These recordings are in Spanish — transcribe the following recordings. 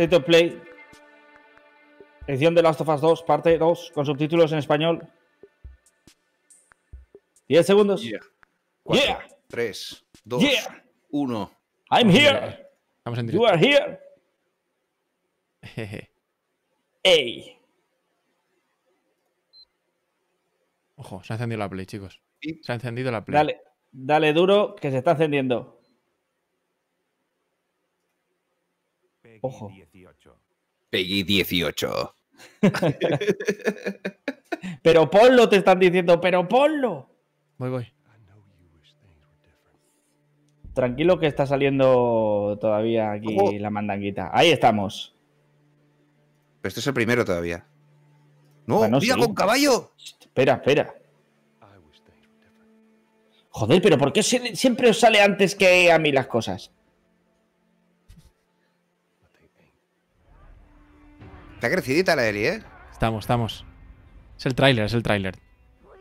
State of Play. Edición de Last of Us 2, parte 2, con subtítulos en español. 10 segundos. Yeah. Cuatro, Yeah. Tres, dos, Yeah. uno. I'm here. Estamos en You directo. are here. Jeje. Ey. Ojo, se ha encendido la Play, chicos. Se ha encendido la Play. Dale, dale duro que se está encendiendo. Ojo. Peggy 18. Pero ponlo, te están diciendo, pero ponlo. Voy, voy. Tranquilo que está saliendo todavía aquí la mandanguita. Ahí estamos. Pero este es el primero todavía. No, Bueno, mira sí. con caballo. Espera, espera. Joder, pero ¿por qué sie- siempre os sale antes que a mí las cosas? Está crecidita la Eli, ¿eh? Estamos, estamos. Es el tráiler, es el tráiler.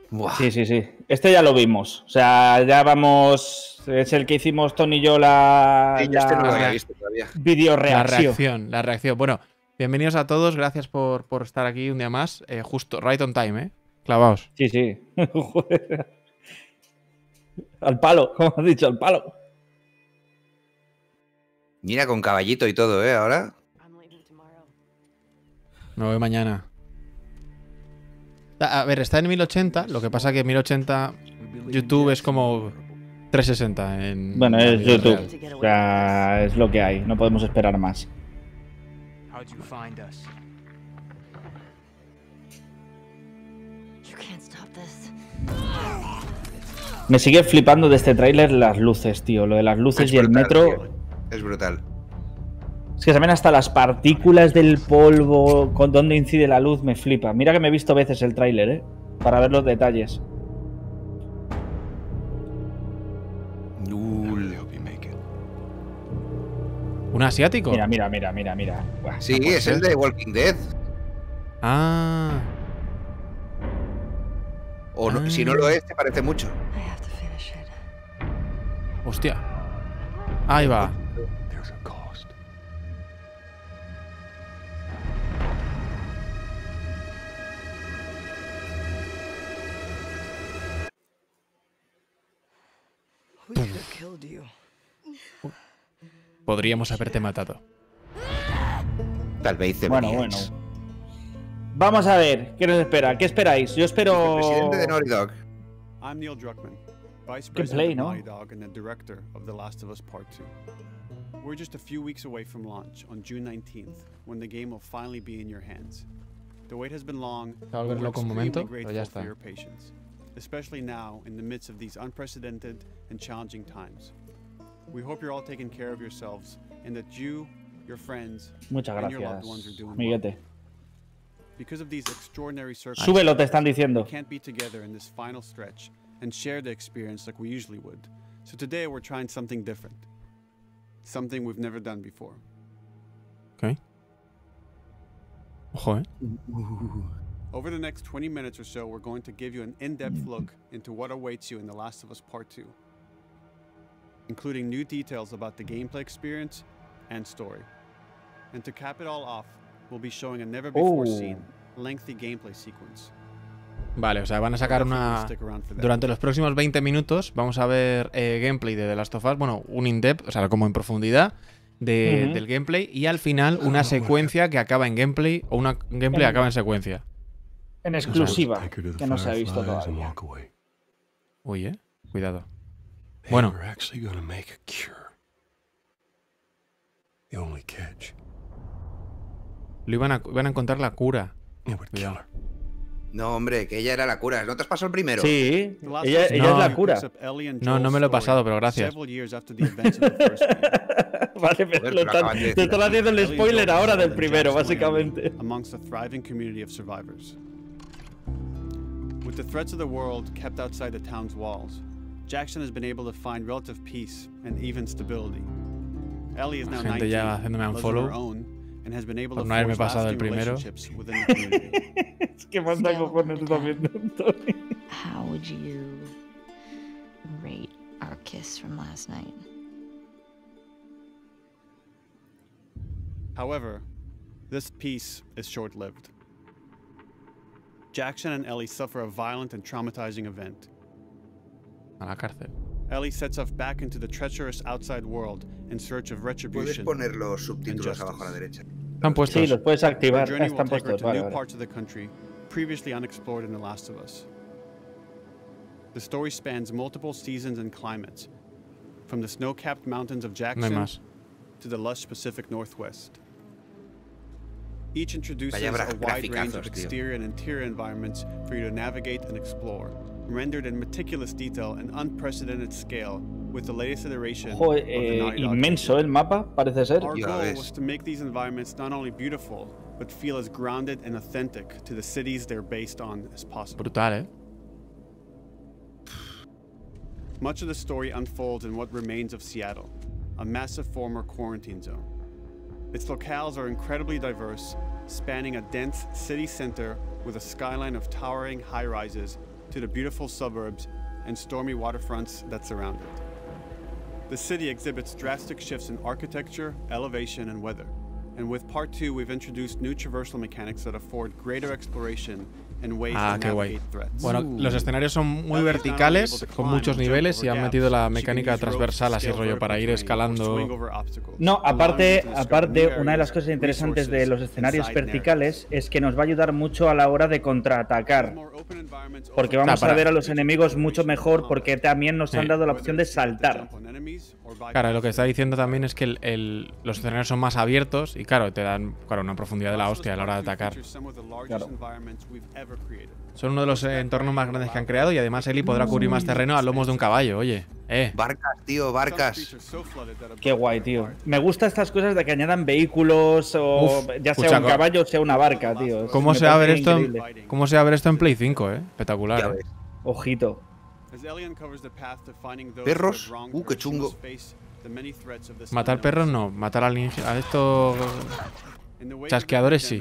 Buah. Sí, sí, sí. Este ya lo vimos. O sea, ya vamos. Es el que hicimos Tony y yo la, Sí, yo este no lo había visto todavía. video La reacción. reacción, la reacción. Bueno, bienvenidos a todos. Gracias por, por estar aquí un día más. Eh, justo, right on time, ¿eh? Clavaos. Sí, sí. Al palo, como has dicho, al palo. Mira con caballito y todo, ¿eh? Ahora. Me voy mañana. A a ver, está en 1080. Lo que pasa que 1080 YouTube es como 360 en. Bueno, en es YouTube. real. O sea, es lo que hay. No podemos esperar más. Me sigue flipando de este tráiler las luces, tío. Lo de las luces Es y el metro. tío. Es brutal. Es que también hasta las partículas del polvo, con dónde incide la luz, me flipa. Mira que me he visto veces el tráiler, ¿eh? Para ver los detalles. ¿Un asiático? Mira, mira, mira, mira, mira. Buah, Sí, es el de Walking Dead. Ah. O no- Ah. si no lo es, te parece mucho. I have to finish it. Hostia. Ahí va. Podríamos haberte matado. Tal vez Bueno, deberíais. bueno. Vamos a ver, ¿qué nos espera? ¿Qué esperáis? Yo espero. Presidente de Naughty Dog. I'm Neil Druckmann, Vice President play, of no? Naughty Dog and the director of The Last of Us Part 2. We're just a few weeks away from launch on June 19th, when the game will finally be in your hands. The wait has been long, and we're extremely momento, pero ya grateful está. for your patience, especially now in the midst of these unprecedented and challenging times. We hope you're all taking care of yourselves and that you, your friends, Muchas and your loved ones are gracias, doing well. Because of these extraordinary circumstances, Súbelo, te están diciendo. we can't be together in this final stretch and share the experience like we usually would. So today we're trying something different. Something we've never done before. Ok. Ojo, ¿eh? Over the next 20 minutes or so, we're going to give you an in depth look into what awaits you in The Last of Us Part 2, including new details about the gameplay experience and story. And to cap it all off, we'll be showing a never before seen, lengthy gameplay sequence. Vale, o sea, van a sacar una. Durante los próximos 20 minutos vamos a ver eh, gameplay de The Last of Us, bueno, un in-depth, o sea, como en profundidad de- del gameplay y al final una secuencia que acaba en gameplay o una gameplay En- acaba en secuencia. En exclusiva, que no se ha visto todavía. Uy, eh, cuidado. Bueno. We're actually gonna make a cure. The only catch, Lo iban a, iban a encontrar la cura. Cuidado. No, hombre, que ella era la cura. ¿No te has pasado el primero? Sí, ella, ella No. es la cura. No, no me lo he pasado, pero gracias. Vale, pero Joder, lo están- te están haciendo el spoiler ahora del primero, básicamente. Amongst a thriving community of survivors. With the threats of the world kept outside the town's walls, Jackson has been able to find relative peace and even stability. Ellie is now 19, ya haciéndome lives on her own, and has been able to no haberme forge lasting relationships within the community. Es que manda cojones también, How would you rate our kiss from last night? However, this peace is short lived. Jackson and Ellie suffer a violent and traumatizing event. A la cárcel. Ellie sets off back into the treacherous outside world in search of Puedes retribution. poner los subtítulos Injustice. abajo a la derecha. Están puestos. Sí, los puedes Her activar. journey will Están take her puestos. to Vale, new vale. parts of the country previously unexplored in The Last of Us. The story spans multiple seasons and climates, from the snow-capped mountains of No Jackson más. to the lush Pacific Northwest. Each introduces a wide range graficazos, of tío. exterior and interior environments for you to navigate and explore, rendered in meticulous detail and unprecedented scale with the latest iteration Ojo, of the eh, Naughty Dog inmenso el mapa, parece ser. Our goal was to make these environments not only beautiful, but feel as grounded and authentic to the cities they're based on as possible. Brutal, ¿eh? Much of the story unfolds in what remains of Seattle, a massive former quarantine zone. Its locales are incredibly diverse, spanning a dense city center with a skyline of towering high rises to the beautiful suburbs and stormy waterfronts that surround it. The city exhibits drastic shifts in architecture, elevation, and weather. And with part two, we've introduced new traversal mechanics that afford greater exploration and ways Ah, to qué guay. threats. Bueno, los escenarios son muy verticales, con muchos niveles y han metido la mecánica transversal así rollo para ir escalando. No, aparte, aparte, una de las cosas interesantes de los escenarios verticales es que nos va a ayudar mucho a la hora de contraatacar. Porque vamos a ver a los enemigos mucho mejor porque también nos han dado la opción de saltar. Claro, lo que está diciendo también es que el- el- los escenarios son más abiertos y claro, te dan claro, una profundidad de la hostia a la hora de atacar. Son uno de los eh, entornos más grandes que han creado y además Eli podrá cubrir más terreno a lomos de un caballo, oye. Eh, Barcas, tío, barcas. Qué guay, tío. Me gusta estas cosas de que añadan vehículos o Uf, ya sea un caballo o sea una barca, tío. ¿cómo Me se va a ver parece esto? En, ¿Cómo se va a ver esto en Play 5, eh? Espectacular. Eh. Ojito. Perros. Uh, qué chungo. Matar perros no, matar alienígenas. A estos Chasqueadores sí.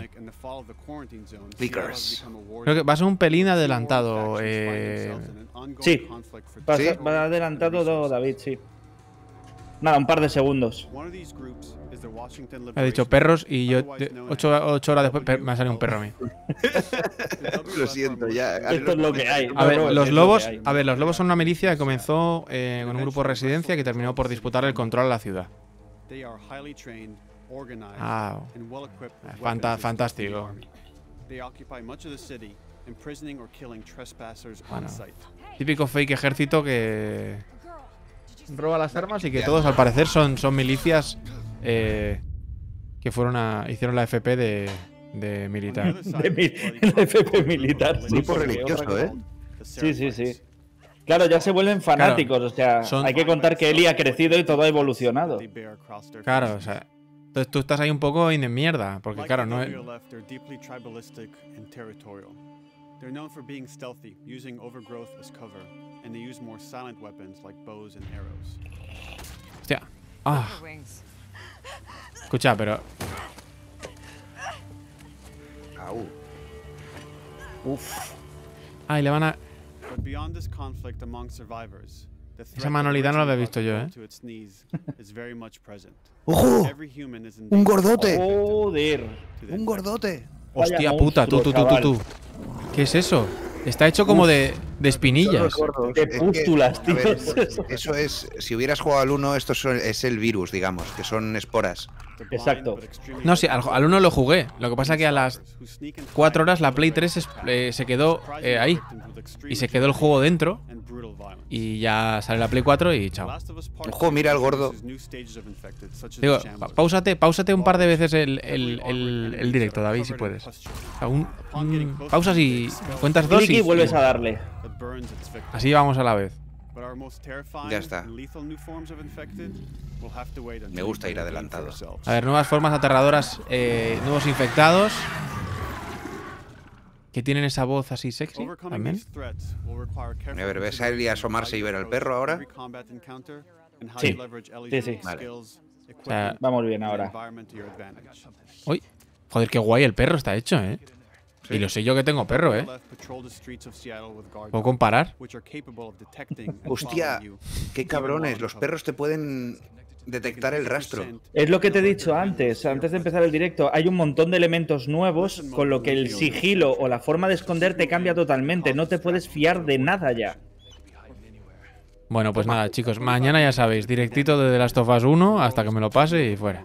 Clickers. Creo que va a ser un pelín adelantado. eh, Sí. Va, ¿Sí? va adelantado todo, David, sí. Nada, un par de segundos. ha dicho perros y yo ocho, ocho horas después me ha salido un perro a mí. Lo siento, ya. Esto es lo que hay. A ver, los lobos, a ver, los lobos son una milicia que comenzó eh, con un grupo de residencia que terminó por disputar el control a la ciudad. Ah, fanta- fantástico. Bueno. típico fake ejército que roba las armas y que todos al parecer son, son milicias eh, que fueron a hicieron la FP de, de militar. De mi- de FP militar. sí, Grupo porque religioso, ¿eh? Sí, sí, sí. Claro, ya se vuelven fanáticos, o sea, son- hay que contar que Eli ha crecido y todo ha evolucionado. Claro, o sea, entonces tú estás ahí un poco in de mierda, porque claro, no es, They're known for being stealthy, using overgrowth as cover, and they use more silent weapons like bows and arrows. hostia. Ah, escucha, pero Au. Uf. ah, y le van a But beyond this conflict among survivors, Esa manualidad no la había visto yo, ¿eh? to its knees is very much present. ¡Ojo! ¡Un gordote! Joder. ¡Un gordote! Hostia puta, tú, tú, tú, tú, tú. ¿Qué es eso? Está hecho como de, de espinillas. De pústulas, tío. ver, eso es. Si hubieras jugado al 1, esto son- es el virus, digamos, que son esporas. Exacto. No, sí, al, al uno lo jugué. Lo que pasa es que a las who sneak and 4 hide horas la Play the 3 es- eh, se quedó eh, ahí. Y se quedó el juego dentro. Y ya sale la Play 4 y chao. Ojo, 2 mira al gordo. Digo, pa- pausate, pausate un par de veces el, el- el- el directo, David, si puedes. pustule O sea, un- un- pausas y cuentas dos y, vuelves a darle. Así vamos a la vez. Ya está. Me gusta ir adelantado. A ver, nuevas formas aterradoras, eh, nuevos infectados. Que tienen esa voz así sexy también. A ver, ¿ves a consideration of asomarse y ver al perro ahora? Sí. Sí, sí. Vale. sea, Vamos bien ahora. Uy, joder, qué guay el perro está hecho, ¿eh? Y lo sé yo que tengo perro, ¿eh? ¿Puedo comparar? Hostia, ¡Qué cabrones! Los perros te pueden detectar el rastro. Es lo que te he dicho antes, antes de empezar el directo. Hay un montón de elementos nuevos, con lo que el sigilo o la forma de esconderte cambia totalmente. No te puedes fiar de nada ya. Bueno, pues nada, chicos. Mañana ya sabéis, directito de The Last of Us 1 hasta que me lo pase y fuera.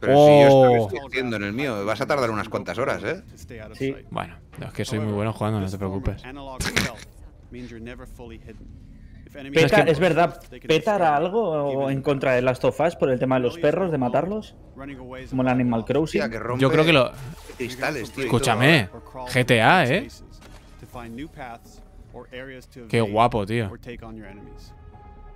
Pero si yo Oh. estoy haciendo en el mío, vas a tardar unas cuantas horas, ¿eh? Sí. Bueno, es que soy muy bueno jugando, no te preocupes. Peta, es verdad, ¿Peta hará algo en contra de Last of Us por el tema de los perros, de matarlos? Como el Animal Crossing. Yo creo que lo. cristales, tío. y Escúchame, GTA, ¿eh? Qué guapo, tío.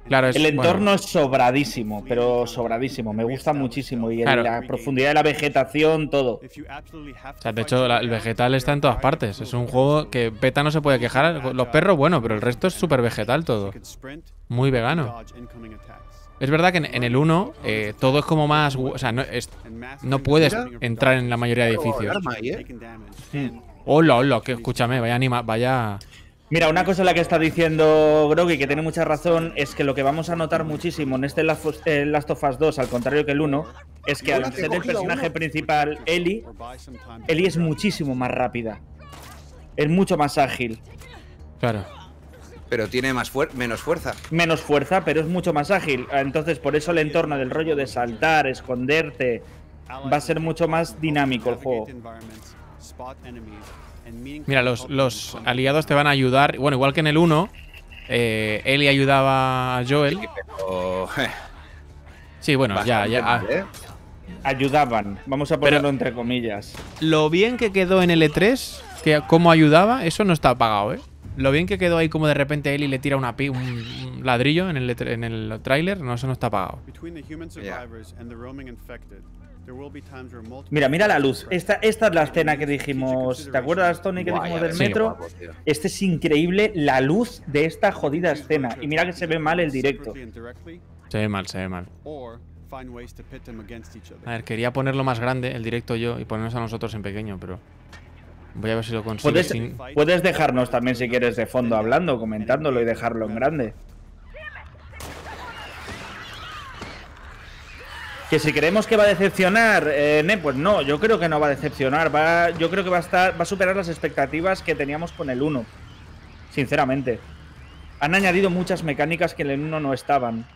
Claro, es. El bueno, entorno es sobradísimo, pero sobradísimo. Me gusta muchísimo. Y Claro. la profundidad de la vegetación, todo. O sea, de hecho, la- el vegetal está en todas partes. Es un juego que Peta no se puede quejar. Los perros, bueno, pero el resto es súper vegetal todo. Muy vegano. Es verdad que en, en el 1 eh, todo es como más. O sea, no, es- no puedes entrar en la mayoría de edificios. ¿eh? Hola, hola, que escúchame, vaya anima, vaya. Mira, una cosa en la que está diciendo Groggy, que tiene mucha razón, es que lo que vamos a notar muchísimo en este Last of- eh, Last of Us 2, al contrario que el 1, es que al ser el personaje principal Ellie, Ellie es muchísimo más rápida. Es mucho más ágil. Claro. Pero tiene más fuer- menos fuerza. Menos fuerza, pero es mucho más ágil. Entonces, por eso el entorno del rollo de saltar, esconderte, va a ser mucho más dinámico el juego. Mira, los, los aliados te van a ayudar. Bueno, igual que en el 1, eh, Ellie ayudaba a Joel. Sí, bueno, ya, bastante ya. ah. Ayudaban, vamos a ponerlo entre comillas. Lo bien que quedó en el E3, que cómo ayudaba, eso no está apagado, ¿eh? Lo bien que quedó ahí como de repente Ellie le tira una pi- un, ladrillo en el, letre- en el tráiler, no, eso no está apagado. Mira, mira la luz. Esta, esta es la escena que dijimos. ¿Te acuerdas, Tony, que dijimos del metro? Este es increíble la luz de esta jodida escena. Y mira que se ve mal el directo. Se ve mal, se ve mal. A ver, quería ponerlo más grande, el directo yo, y ponernos a nosotros en pequeño, pero... Voy a ver si lo consigo Puedes, sin... puedes dejarnos también si quieres de fondo hablando, comentándolo y dejarlo en grande. Que si creemos que va a decepcionar, eh, ne, pues no, yo creo que no va a decepcionar. Va, yo creo que va a estar, va a superar las expectativas que teníamos con el 1. Sinceramente. Han añadido muchas mecánicas que en el 1 no estaban.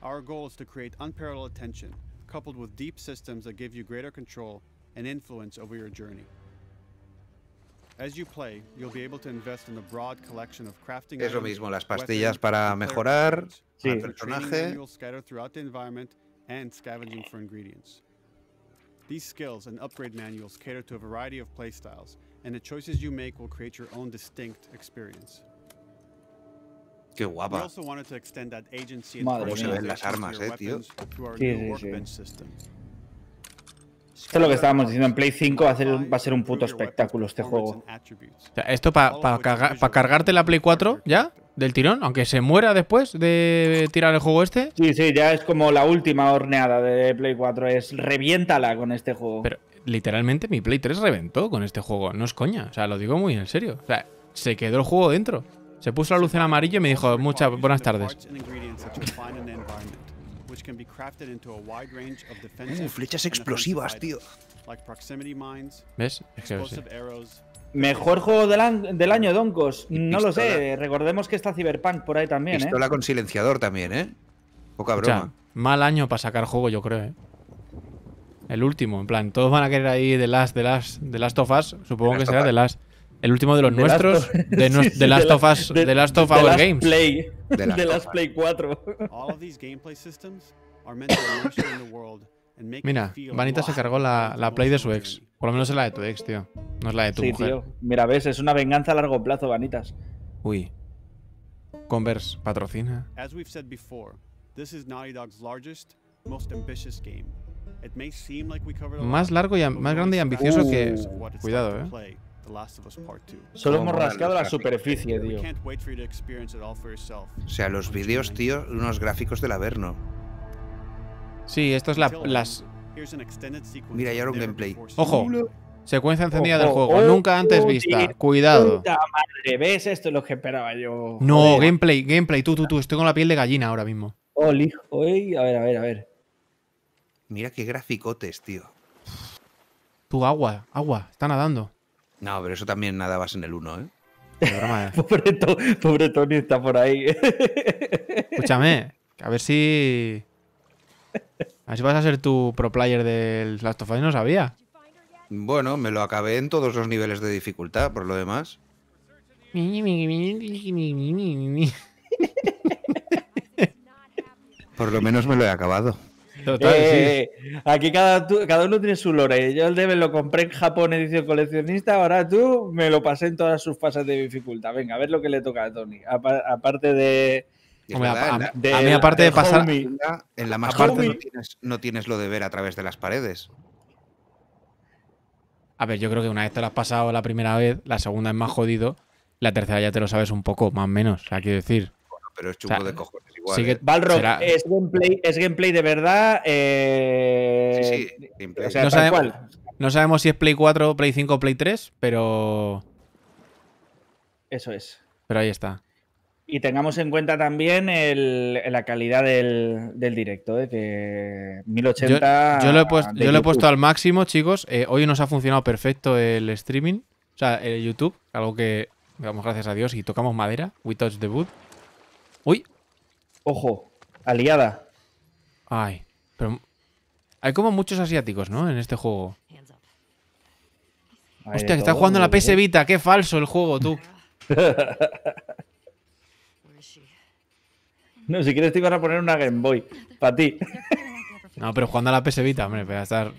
Our goal is to create unparalleled attention, coupled with deep systems that give you greater control and influence over your journey. As you play, you'll be able to invest in a broad collection of crafting Es lo mismo, las pastillas para mejorar. Sí. al personaje. And scavenging for ingredients. These skills and upgrade manuals cater to a variety of playstyles, and the choices you make will create your own distinct experience. Qué We guapa. also wanted to extend that agency and Madre ven las armas, eh, tío. Sí, sí, sí. Esto es lo que estábamos diciendo en Play 5, va a ser, va a ser un puto espectáculo este juego. O sea, esto para cargarte la Play 4, ¿ya? Del tirón, aunque se muera después de tirar el juego este. Sí, sí, ya es como la última horneada de Play 4, es reviéntala con este juego. Pero literalmente mi Play 3 reventó con este juego, no es coña, o sea, lo digo muy en serio. O sea, se quedó el juego dentro. Se puso la luz en amarillo y me dijo, muchas buenas tardes. Uh, flechas explosivas, tío. ¿Ves? Es que sí. Mejor juego del, año, Doncos. No lo sé, recordemos que está Cyberpunk por ahí también, ¿eh? Pistola con silenciador también, ¿eh? Poca O sea, broma. mal año para sacar juego, yo creo, ¿eh? El último, en plan, todos van a querer ahí The Last, The Last, The Last of Us. Supongo The que será Us. Last. El último de los The nuestros, de, Sí, The Last de of Us, de- The Last of de Our Last Games. Play. De Last De las. Play 4. Mira, Vanita se cargó la, la Play de su ex. Por lo menos es la de tu ex, tío. No es la de tu Sí, mujer. tío. Mira, ves, es una venganza a largo plazo, Vanitas. Uy. Converse patrocina. As we've said before, this is Naughty Dog's largest, most ambitious game. It may seem like we covered Más largo y más grande y ambicioso que. Cuidado, eh. play The Last of Us Part 2. Solo hemos rascado la superficie, tío. O sea, los vídeos, tío, unos gráficos del Averno. Sí, esto es la, las Mira, ya era un gameplay. Ojo. secuencia encendida del juego. oh, Nunca antes oh, vista. tío. Cuidado. Puta madre, ¿ves? Esto es lo que esperaba yo. No, Joder. gameplay, gameplay. Tú, tú, tú. Estoy con la piel de gallina ahora mismo. Oli, uy, a ver, a ver, a ver. Mira qué graficotes, tío. Tú, agua, agua, está nadando. No, pero eso también nadabas en el 1, ¿eh? Eh. Pobre, To- pobre Tony está por ahí. Escúchame, a ver si. A ver si vas a ser tu pro player del Last of Us, no sabía. Bueno, me lo acabé en todos los niveles de dificultad, por lo demás. Por lo menos me lo he acabado. Total, sí. Eh, Aquí cada, cada uno tiene su lore. Yo el de me lo compré en Japón edición coleccionista, ahora tú me lo pasé en todas sus fases de dificultad. Venga, a ver lo que le toca a Tony. Apa- aparte de, Hombre, verdad, a, en la- de- a mí, aparte de pasar. homie. en la- más Aparte- parte no tienes, no tienes lo de ver a través de las paredes. A ver, yo creo que una vez te lo has pasado la primera vez, la segunda es más jodido, la tercera ya te lo sabes un poco, más o menos. O sea, quiero decir. Pero es chungo O sea, de cojones igual. sí que- ¿eh? Balrog, Será- es gameplay, es gameplay de verdad. eh, Sí, sí, gameplay. O sea, No sabemos- cual. No sabemos si es Play 4, Play 5 o Play 3, pero. Eso es. Pero ahí está. Y tengamos en cuenta también el- la calidad del, del directo, ¿eh? que Yo, 1080. yo lo he, puesto, de yo lo he puesto al máximo, chicos. Eh, hoy nos ha funcionado perfecto el streaming. O sea, el YouTube, algo que damos gracias a Dios y tocamos madera. We touch the wood. Uy, Ojo, aliada. ay. Pero hay como muchos asiáticos, ¿no? En este juego. Hostia, que estás todo, jugando en la PS. Vita. Qué falso el juego, tú. No, si quieres te iban a poner una Game Boy. Para ti. No, pero jugando a la PS Vita, hombre, voy a estar.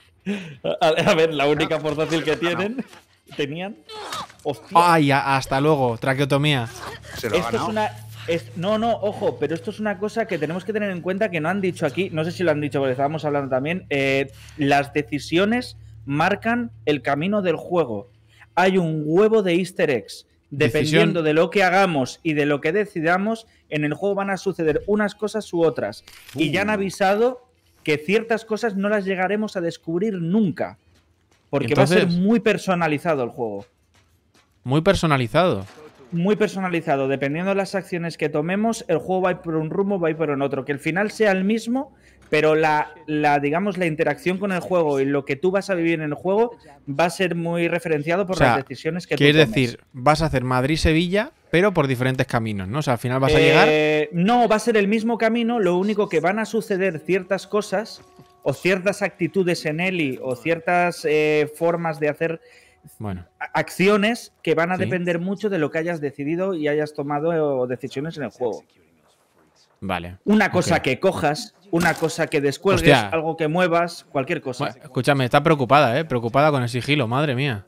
A, a ver, la única portátil que tienen. Tenían. Hostia. ¡Ay! hasta luego. Traqueotomía. Se lo ha Esto es una. es- no, no, ojo, pero esto es una cosa que tenemos que tener en cuenta que no han dicho aquí, no sé si lo han dicho porque estábamos hablando también, eh, las decisiones marcan el camino del juego. Hay un huevo de easter eggs. Dependiendo Decisión- de lo que hagamos y de lo que decidamos, en el juego van a suceder unas cosas u otras. Y ya han avisado que ciertas cosas no las llegaremos a descubrir nunca. Porque va a ser muy personalizado el juego Muy personalizado. muy personalizado. Dependiendo de las acciones que tomemos, el juego va a ir por un rumbo, va a ir por un otro. Que el final sea el mismo, pero la, la, digamos, la interacción con el juego y lo que tú vas a vivir en el juego va a ser muy referenciado por O sea, las decisiones que tú Quieres tomes. decir, vas a hacer Madrid-Sevilla, pero por diferentes caminos, ¿no? O sea, al final vas a llegar. Eh, No, va a ser el mismo camino, lo único que van a suceder ciertas cosas o ciertas actitudes en Eli o ciertas eh, formas de hacer Bueno, acciones que van a Sí. depender mucho de lo que hayas decidido y hayas tomado eh, decisiones en el juego. Vale. Una cosa que cojas, una cosa que descuelgues, Hostia. algo que muevas, cualquier cosa. Bueno, escúchame, está preocupada, ¿eh? Preocupada con el sigilo, madre mía.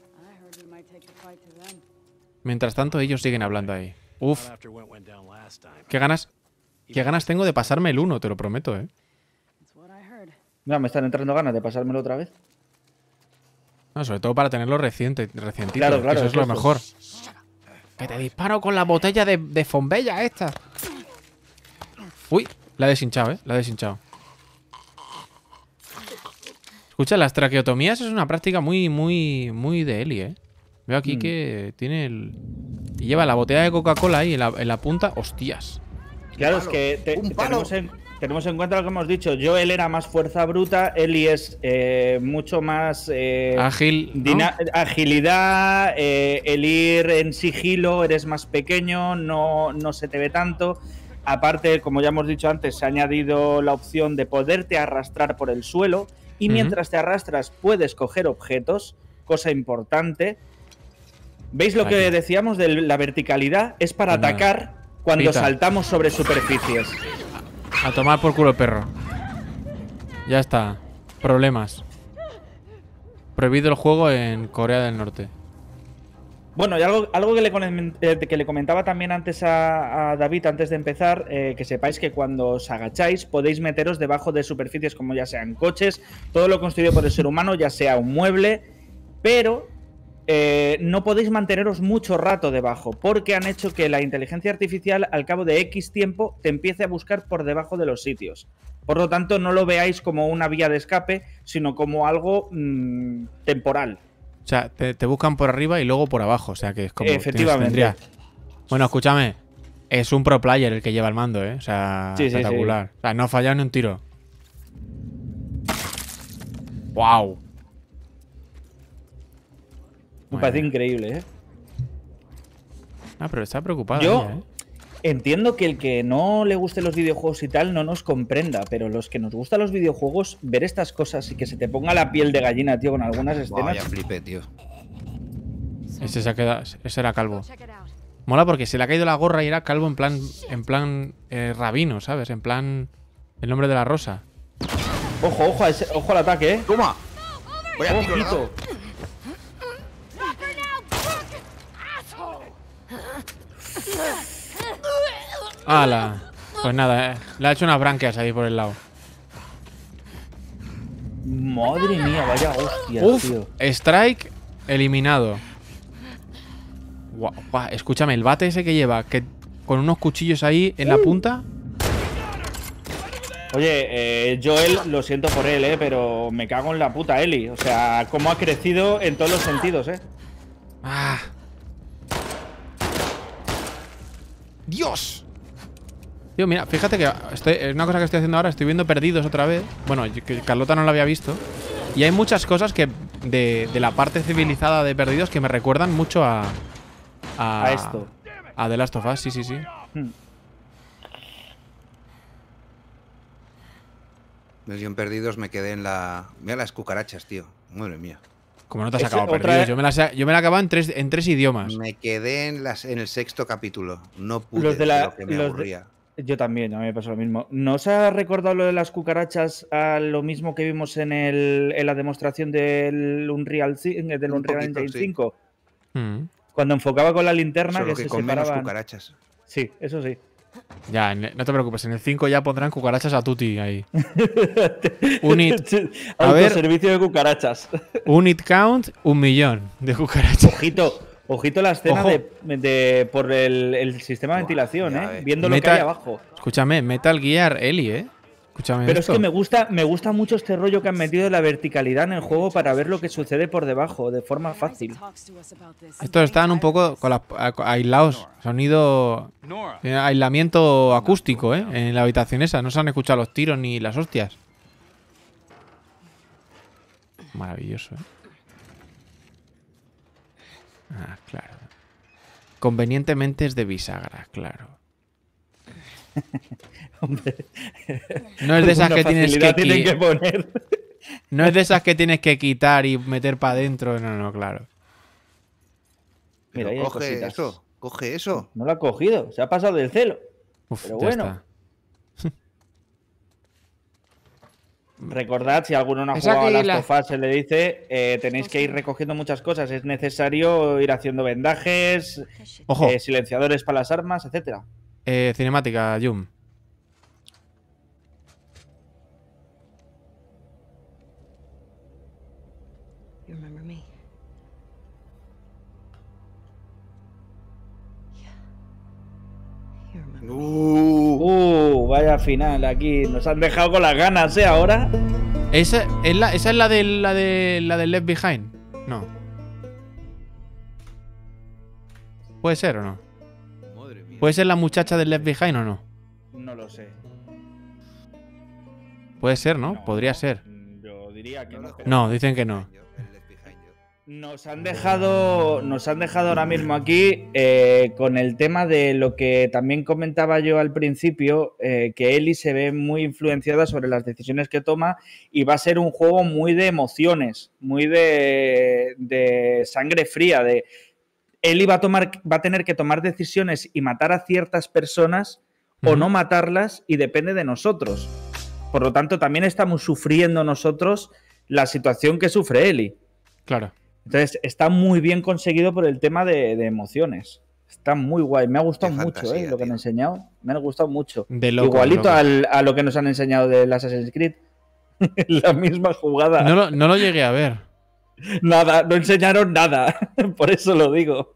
Mientras tanto, ellos siguen hablando ahí. Uf, qué ganas. Qué ganas tengo de pasarme el 1, te lo prometo, ¿eh? Mira, me están entrando ganas de pasármelo otra vez. No, sobre todo para tenerlo reciente, recientito. Claro, claro, Eso es es lo eso. mejor. Que te disparo con la botella de, de Fombella esta. Uy, la he deshinchado, ¿eh? La he deshinchado. Escucha, las traqueotomías es una práctica muy, muy, muy de Eli, ¿eh? Veo aquí Mm. que tiene el... Y lleva la botella de Coca-Cola ahí en la, en la punta. ¡Hostias! Claro, palo, es que te- tenemos, en, tenemos en cuenta lo que hemos dicho. Joel era más fuerza bruta, Eli es eh, mucho más eh, Ágil. agilidad, eh, el ir en sigilo, eres más pequeño, no, no se te ve tanto. Aparte, como ya hemos dicho antes, se ha añadido la opción de poderte arrastrar por el suelo y mientras te arrastras puedes coger objetos, cosa importante. ¿Veis lo Aquí. que decíamos de la verticalidad? Es para Pues atacar cuando Pita. saltamos sobre superficies. A tomar por culo el perro. Ya está. Problemas. Prohibido el juego en Corea del Norte. Bueno, y algo, eh, que le comentaba también antes a, a David, antes de empezar, eh, que sepáis que cuando os agacháis podéis meteros debajo de superficies como ya sean coches, todo lo construido por el ser humano, ya sea un mueble, pero eh, no podéis manteneros mucho rato debajo, porque han hecho que la inteligencia artificial al cabo de X tiempo te empiece a buscar por debajo de los sitios. Por lo tanto, no lo veáis como una vía de escape, sino como algo mm, temporal. O sea, te, te buscan por arriba y luego por abajo. O sea que es como. tienes- Efectivamente. tendrías- Bueno, escúchame. Es un pro player el que lleva el mando, ¿eh? O sea, Sí, sí, sí. espectacular. O sea, no ha fallado ni un tiro. ¡Wow! Me parece increíble, ¿eh? Ah, pero está preocupado. Yo- ella, ¿eh? Entiendo que el que no le guste los videojuegos y tal no nos comprenda, pero los que nos gustan los videojuegos, ver estas cosas y que se te ponga la piel de gallina, tío, con algunas escenas. Vaya flipé, tío. Ese se ha quedado. Ese era calvo. Mola porque se le ha caído la gorra y era calvo en plan. En plan. eh, rabino, ¿sabes? En plan. El nombre de la rosa. Ojo, ojo, a ese- ojo al ataque, ¿eh? ¡Toma! Voy a tiro, Ojito. ¡Hala! Pues nada, eh. Le ha hecho unas branquias ahí por el lado. Madre mía, vaya hostia, Uf, tío. strike eliminado. Guau, guau, escúchame, el bate ese que lleva, que con unos cuchillos ahí en la punta. Oye, eh, Joel, lo siento por él, ¿eh? Pero me cago en la puta Eli. O sea, cómo ha crecido en todos los sentidos, ¿eh? ¡Ah! ¡Dios! Tío, mira, fíjate que estoy, es una cosa que estoy haciendo ahora, estoy viendo Perdidos otra vez. Bueno, yo- que Carlota no lo había visto. Y hay muchas cosas que de, de la parte civilizada de Perdidos que me recuerdan mucho a... A, A esto. A The Last of Us, sí, sí, sí. Hmm. Yo en perdidos me quedé en la. Mira las cucarachas, tío. Madre mía. Como no te has acabado Perdidos. Yo me las yo me la he acabado en tres, en tres idiomas. Me quedé en, las, en el sexto capítulo. No pude Los de la- lo que me los de- aburría. Yo también, a mí me pasó lo mismo. ¿Nos ha recordado lo de las cucarachas a lo mismo que vimos en, el, en la demostración del Unreal, ci- del Un Unreal poquito, Engine sí. 5? Mm. Cuando enfocaba con la linterna Solo que, que se con menos cucarachas. Sí, eso sí. Ya, no te preocupes, en el 5 ya pondrán cucarachas a Tuti ahí. Unit, A ver. Autoservicio de cucarachas. unit count, un millón de cucarachas. Ojito, ojito la escena Ojo. de, de- por el, el sistema de Buah, ventilación, ya ¿eh? Viendo lo Meta- que hay abajo. Escúchame, Metal Gear Eli, ¿eh? Escúchame Pero esto. es que me gusta, me gusta mucho este rollo que han metido de la verticalidad en el juego para ver lo que sucede por debajo, de forma fácil. Estos están un poco con las- a- aislados. Sonido. Eh, Aislamiento acústico, ¿eh? En la habitación esa. No se han escuchado los tiros ni las hostias. Maravilloso, ¿eh? Ah, claro. Convenientemente es de bisagra, claro. Hombre, No es de esas que tienes que, tienen poner. No es de esas que tienes que quitar y meter para adentro. No, no, claro. Mira, coge cositas. eso. Coge eso. No lo ha cogido, se ha pasado del celo. Uf, Pero bueno. está. Recordad, si alguno no ha jugado a que las la- tofas, se le dice, eh, tenéis que ir recogiendo muchas cosas. Es necesario ir haciendo vendajes, Ojo, eh, silenciadores para las armas, etcétera. eh, cinemática, Yum. Uh, Uh, vaya final aquí. Nos han dejado con las ganas, ¿eh? Ahora. ¿Esa es la, esa es la de la de la del Left Behind? No. ¿Puede ser o no? madre mía. ¿Puede ser la muchacha del Left Behind o no? No lo sé. Puede ser, ¿no? No, Podría ser. Yo diría que No No, dicen que no. Nos han dejado, nos han dejado ahora mismo aquí eh, con el tema de lo que también comentaba yo al principio, eh, que Ellie se ve muy influenciada sobre las decisiones que toma y va a ser un juego muy de emociones, muy de, de sangre fría, de Ellie va a tomar, va a tener que tomar decisiones y matar a ciertas personas o no matarlas y depende de nosotros. Por lo tanto, también estamos sufriendo nosotros la situación que sufre Ellie. Claro. Entonces, está muy bien conseguido por el tema de, de emociones. Está muy guay. Me ha gustado Qué mucho fantasía, eh, lo que han enseñado. Me ha gustado mucho. De loco. Igualito loco. al- a lo que nos han enseñado del Assassin's Creed. La misma jugada. No lo, no lo llegué a ver. Nada, no enseñaron nada. Por eso lo digo.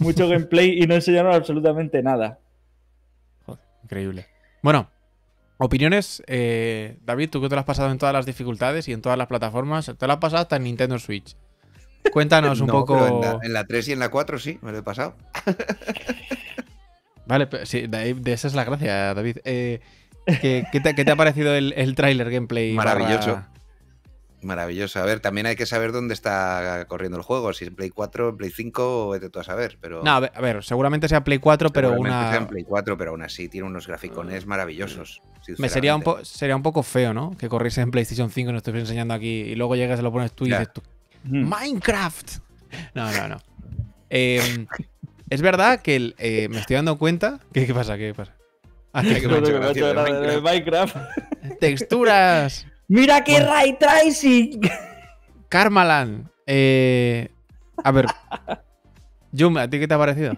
Mucho gameplay y no enseñaron absolutamente nada. Joder, increíble. Bueno, opiniones. eh, David, tú que te lo has pasado en todas las dificultades y en todas las plataformas. Te lo has pasado hasta en Nintendo Switch. Cuéntanos un No, poco. En la, en la 3 y en la 4 sí, me lo he pasado. Vale, pero sí, de, esa es la gracia, David. Eh, ¿qué, qué te, qué te ha parecido el, el tráiler gameplay? Maravilloso. barra- Maravilloso. A ver, también hay que saber dónde está corriendo el juego. Si es en Play 4, en Play 5, o vete tú a saber. Pero No, a ver, a ver, seguramente sea Play 4, pero una. sea en Play 4, pero aún así tiene unos graficones maravillosos. Me sería un, sería un poco feo, ¿no? Que corriese en PlayStation 5 y nos estés enseñando aquí y luego llegas y lo pones tú y Ya. dices tú. Mm. ¡Minecraft! No, no, no. Eh, es verdad que el, eh, me estoy dando cuenta. ¿Qué, qué pasa? ¿Qué pasa? Ah, que-. Minecraft. texturas. ¡Mira qué ray tracing! Karmaland. Eh, a ver. Jum, ¿a ti qué te ha parecido?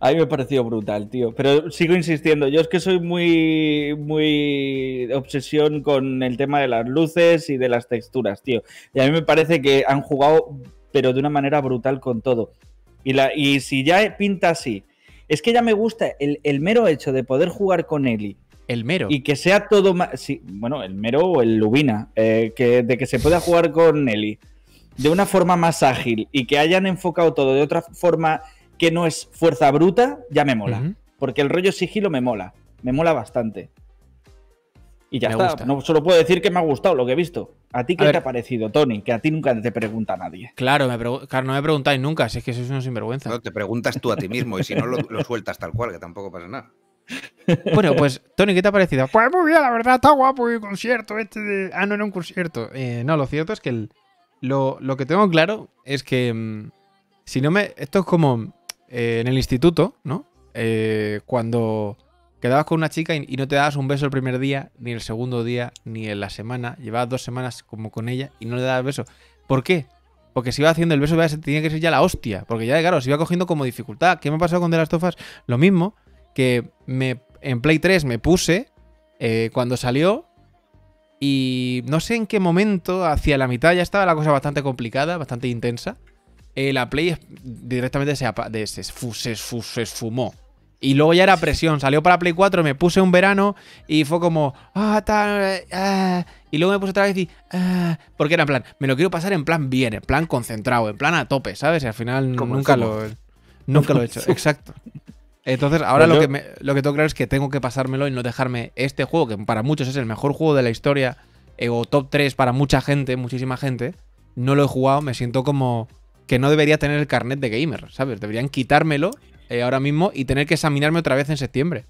A mí me pareció brutal, tío. Pero sigo insistiendo, yo es que soy muy, muy obsesión con el tema de las luces y de las texturas, tío. Y a mí me parece que han jugado, pero de una manera brutal con todo. Y, la, y si ya pinta así, es que ya me gusta el, el mero hecho de poder jugar con Eli El mero. y que sea todo más. Sí, bueno, el mero o el Lubina, eh, que, de que se pueda jugar con Eli de una forma más ágil y que hayan enfocado todo de otra forma que no es fuerza bruta, ya me mola. Porque el rollo sigilo me mola. Me mola bastante. Y ya Me está. gusta. No solo puedo decir que me ha gustado lo que he visto. ¿A ti qué A ver. te ha parecido, Tony? Que a ti nunca te pregunta nadie. Claro, me pregu- claro, no me preguntáis nunca, si es que sois unos sinvergüenza. No, te preguntas tú a ti mismo y si no lo, lo sueltas tal cual, que tampoco pasa nada. Bueno, pues, Tony, ¿qué te ha parecido? Pues muy bien, la verdad, está guapo el concierto este de... Ah, no era un concierto. Eh, no, lo cierto es que el- lo, lo que tengo claro es que mm, si no me... Esto es como eh, en el instituto, ¿no? Eh, cuando quedabas con una chica y, no te dabas un beso el primer día, ni el segundo día, ni en la semana. Llevabas dos semanas como con ella y no le dabas beso. ¿Por qué? Porque si iba haciendo el beso, tenía que ser ya la hostia. Porque ya, claro, se iba cogiendo como dificultad. ¿Qué me ha pasado con The Last of Us? Lo mismo que me, en Play 3 me puse eh, cuando salió y no sé en qué momento, hacia la mitad ya estaba la cosa bastante complicada, bastante intensa. Eh, la Play directamente se, de- se, esfu- se esfu- se esfumó. Y luego ya era presión. Salió para Play 4, me puse un verano y fue como. Ah, tal. eh, ah", y luego me puse otra vez y. ah", porque era en plan. Me lo quiero pasar en plan bien, en plan concentrado, en plan a tope, ¿sabes? Y al final Como nunca lo. Nunca lo he hecho. Exacto. Entonces, ahora Pues lo, yo- que me- lo que tengo claro es que tengo que pasármelo y no dejarme este juego, que para muchos es el mejor juego de la historia, eh, o top 3 para mucha gente, muchísima gente. No lo he jugado, me siento como que no debería tener el carnet de gamer, ¿sabes? Deberían quitármelo eh, ahora mismo y tener que examinarme otra vez en septiembre.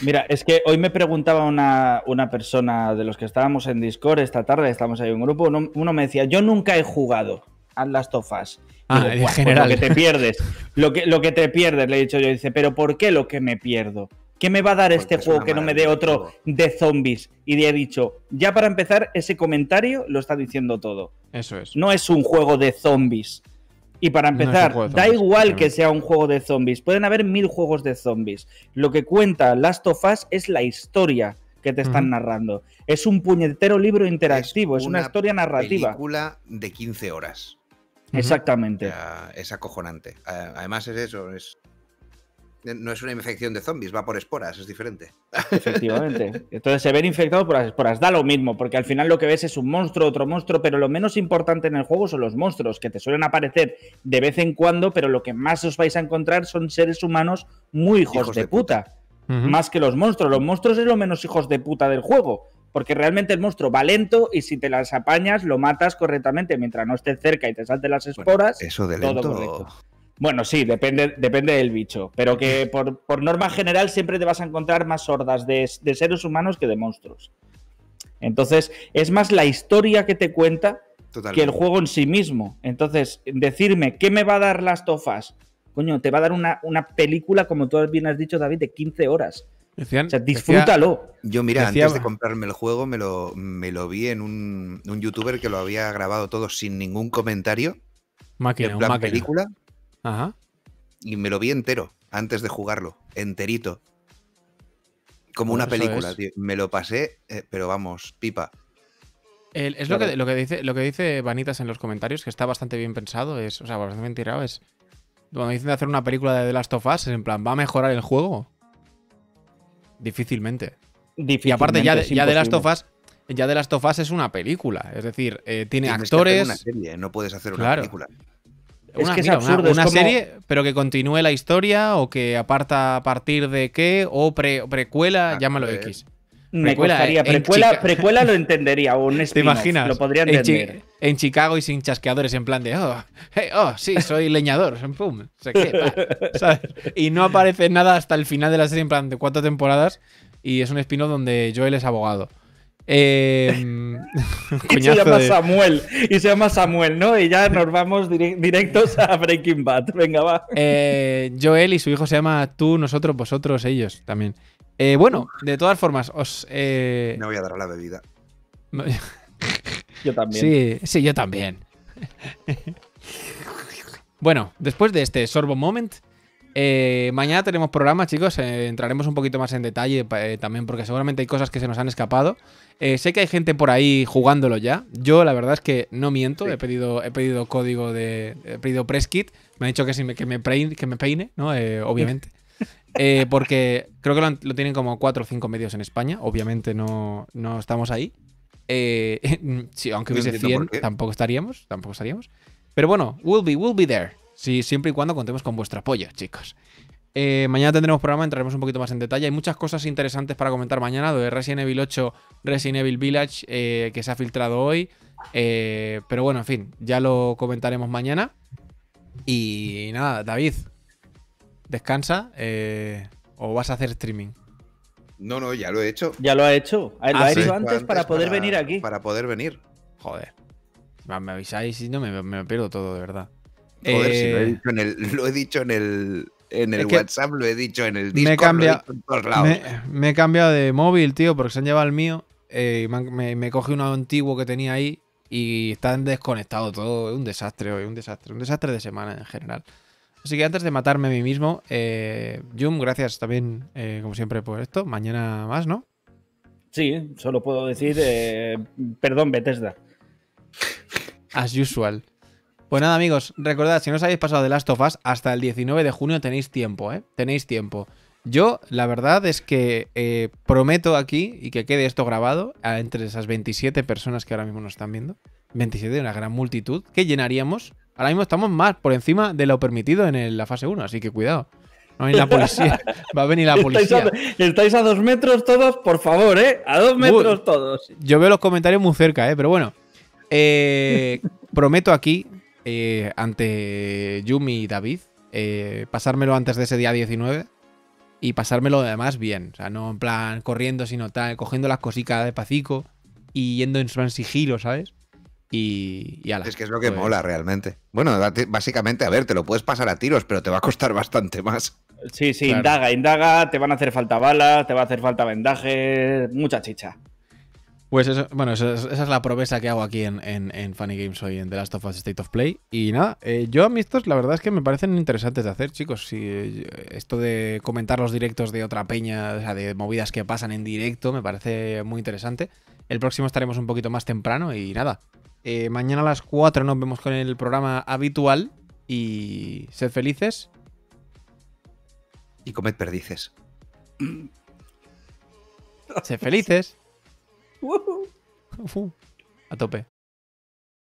Mira, es que hoy me preguntaba una, una persona de los que estábamos en Discord esta tarde, estamos ahí en un grupo, uno, uno me decía, yo nunca he jugado a Last of Us. Ah, Digo, en "Buah, pues general. Lo que te pierdes, lo que, lo que te pierdes, le he dicho yo, dice, pero ¿por qué lo que me pierdo? ¿Qué me va a dar Porque este es juego que no me dé otro de zombies? Y le he dicho, ya para empezar, ese comentario lo está diciendo todo. Eso es. No es un juego de zombies. Y para empezar, da igual que sea un juego de zombies. Pueden haber mil juegos de zombies. Lo que cuenta Last of Us es la historia que te están narrando. Es un puñetero libro interactivo, es, una, una historia narrativa. Película de 15 horas. Exactamente. O sea, es acojonante. Además es eso, es... No es una infección de zombies, va por esporas, es diferente. Efectivamente. Entonces se ven infectados por las esporas. Da lo mismo, porque al final lo que ves es un monstruo, otro monstruo, pero lo menos importante en el juego son los monstruos, que te suelen aparecer de vez en cuando, pero lo que más os vais a encontrar son seres humanos muy hijos, Hijos de, de puta. Más que los monstruos. Los monstruos es lo menos hijos de puta del juego. Porque realmente el monstruo va lento y si te las apañas lo matas correctamente mientras no estés cerca y te salten las Bueno, esporas. eso de todo lento... correcto. Bueno, sí, depende, depende del bicho. Pero que por, por norma general siempre te vas a encontrar más hordas de, de seres humanos que de monstruos. Entonces, es más la historia que te cuenta que el juego en sí mismo. Entonces, decirme qué me va a dar las tofas, coño, te va a dar una, una película, como tú bien has dicho, David, de 15 horas. Decían- O sea, decía- disfrútalo. Yo, mira, Decía- antes de comprarme el juego, me lo, me lo vi en un, un youtuber que lo había grabado todo sin ningún comentario, máquina, en plan máquina. película, Ajá. y me lo vi entero, antes de jugarlo, enterito. Como Bueno, una película, tío. Me lo pasé, eh, pero vamos, pipa. El- es lo, que, lo, que dice, lo que dice Vanitas en los comentarios, que está bastante bien pensado, es, o sea, bastante bien tirado, es... Cuando dicen de hacer una película de The Last of Us, es en plan, ¿va a mejorar el juego? Difícilmente. Y aparte ya, de, Difícilmente, ya The Last of. Us, ya The Last of Us es una película. Es decir, eh, tiene Tienes que hacer actores... una serie, no puedes hacer una Claro. película. Es Una, es es como- serie, pero que continúe la historia o que aparta a partir de qué, o pre- precuela, Ah, llámalo eh, X. Me Precuela, costaría. en Precuela, precuela lo entendería, o un ¿Te imaginas? Lo podría en, Chi- entender. en Chicago y sin chasqueadores, en plan de, oh, hey, oh, sí, soy leñador, pum, qué, pa", ¿sabes? Y no aparece nada hasta el final de la serie, en plan de cuatro temporadas, y es un spin-off donde Joel es abogado. Eh, Y se llama de- Samuel. Y se llama Samuel, ¿no? Y ya nos vamos dire- directos a Breaking Bad. Venga, va. Eh, Joel y su hijo se llama tú, nosotros, vosotros, ellos también. Eh, bueno, de todas formas, os. eh, Me voy a dar a la bebida. Yo también. Sí, sí, yo también. bueno, después de este Sorbo Moment, eh, mañana tenemos programa, chicos. eh, entraremos un poquito más en detalle eh, también, porque seguramente hay cosas que se nos han escapado. Eh, sé que hay gente por ahí jugándolo ya. Yo, la verdad es que no miento. He pedido, he pedido código de. He pedido press kit. Me han dicho que, si me, que, me, prein- que me peine, ¿no? Obviamente. Porque creo que lo, tienen como cuatro o cinco medios en España. Obviamente no, no estamos ahí. Sí, aunque hubiese entiendo por 100, qué. tampoco estaríamos. Tampoco estaríamos. Pero bueno, we'll be, we'll be there. Sí, siempre y cuando contemos con vuestro apoyo, chicos. Eh, mañana tendremos programa, entraremos un poquito más en detalle. Hay muchas cosas interesantes para comentar mañana. Lo de Resident Evil 8, Resident Evil Village, eh, que se ha filtrado hoy. Eh, pero bueno, en fin, ya lo comentaremos mañana. Y nada, David, descansa. eh, o vas a hacer streaming. No, no, ya lo he hecho. Ya lo ha hecho. Lo Ah, ha sí. hecho antes para poder venir aquí. Para poder venir. Joder. Me avisáis y no me, me lo pierdo todo, de verdad. Joder, si lo he Eh, dicho en el, lo he dicho en el, en el WhatsApp, lo he dicho en el me he Discord, cambiado- lo he dicho en todos lados. Me, me he cambiado de móvil, tío, porque se han llevado el mío. eh, y me, me, me cogí uno antiguo que tenía ahí y está desconectado todo. Es un desastre hoy, un desastre. Un desastre de semana en general. Así que antes de matarme a mí mismo, eh, Jum, gracias también, eh, como siempre, por esto. Mañana más, ¿no? Sí, solo puedo decir. eh, perdón, Bethesda. As usual. Pues nada, amigos, recordad, si no os habéis pasado de Last of Us, hasta el 19 de junio tenéis tiempo, ¿eh? Tenéis tiempo. Yo, la verdad es que eh, prometo aquí, y que quede esto grabado, entre esas 27 personas que ahora mismo nos están viendo, 27, una gran multitud, que llenaríamos. Ahora mismo estamos más por encima de lo permitido en el- la fase 1, así que cuidado. Va a venir la policía. Va a venir la ¿Estáis a, policía. estáis a dos metros todos, por favor, ¿eh? A dos metros todos. Yo veo los comentarios muy cerca, ¿eh? Pero bueno. Eh, prometo aquí, eh, ante Yumi y David, eh, pasármelo antes de ese día 19 y pasármelo además bien. O sea, no en plan corriendo, sino tal, cogiendo las cositas de pacico y yendo en plan sigilo, ¿sabes? Y, y ala, Es que es lo que pues, mola realmente. Bueno, básicamente, a ver, te lo puedes pasar a tiros, pero te va a costar bastante más. Sí, sí, Claro. indaga, indaga. Te van a hacer falta balas, te va a hacer falta vendaje. Mucha chicha. Pues eso, bueno, eso esa es la promesa que hago aquí en, en- en Funny Games hoy, en The Last of Us State of Play. Y nada, eh, yo a mí estos la verdad es que me parecen interesantes de hacer, chicos. Si, eh, esto de comentar los directos de otra peña, o sea, de movidas que pasan en directo, me parece muy interesante. El próximo estaremos un poquito más temprano y nada. eh, mañana a las 4 nos vemos con el programa habitual y sed felices. Y comed perdices. Sed felices. Ujú. A tope.